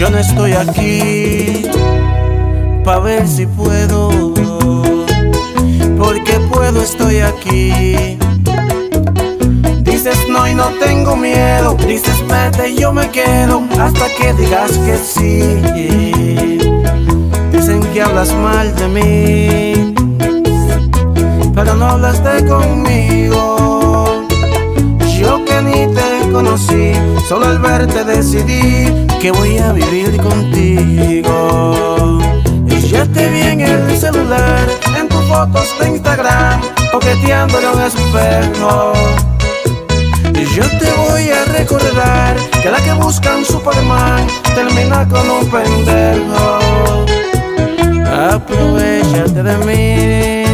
Yo no estoy aquí pa' ver si puedo. Porque puedo, estoy aquí. Dices no y no tengo miedo. Dices vete y yo me quedo hasta que digas que sí. Dicen que hablas mal de mí, pero no hablaste conmigo. Yo que ni te conocí, solo al verte decidí que voy a vivir contigo. Y ya te vi en el celular, en tus fotos de Instagram, coqueteando en un espejo. Y yo te voy a recordar que la que buscan Superman termina con un pendejo. Aprovechate de mí,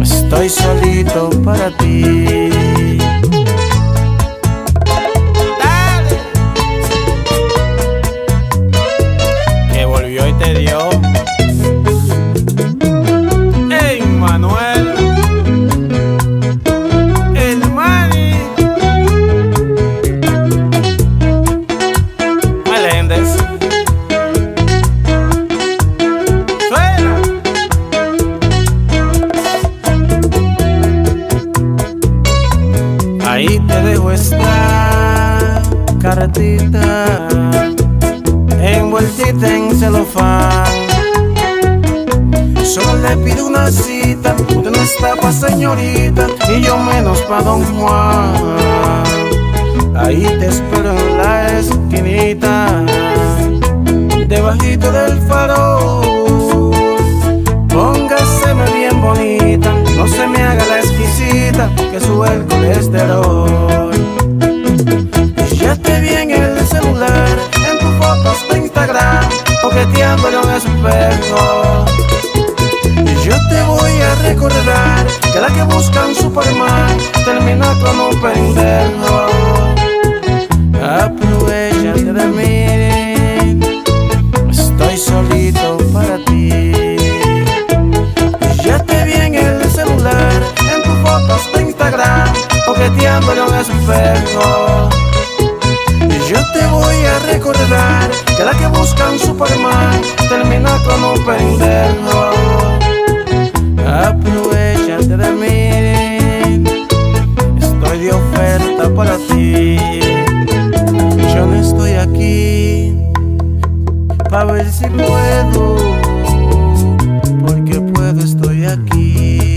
estoy solito para ti. Dejo esta cartita envueltita en celofán. Solo le pido una cita, usted no está pa' señorita y yo menos pa' don Juan. Ahí te espero en la esquinita, debajito del farol. Póngaseme bien bonita, no se me haga la exquisita que sube el colesterol. Y ya te vi en el celular, en tus fotos de Instagram, coqueteando en un espejo. Y yo te voy a recordar que la que buscan Superman termina con un pendejo. Aprovechate de mí, estoy solito para ti. Y ya te vi en el celular, en tus fotos de Instagram, coqueteando en un espejo. para ver si puedo, porque puedo, estoy aquí.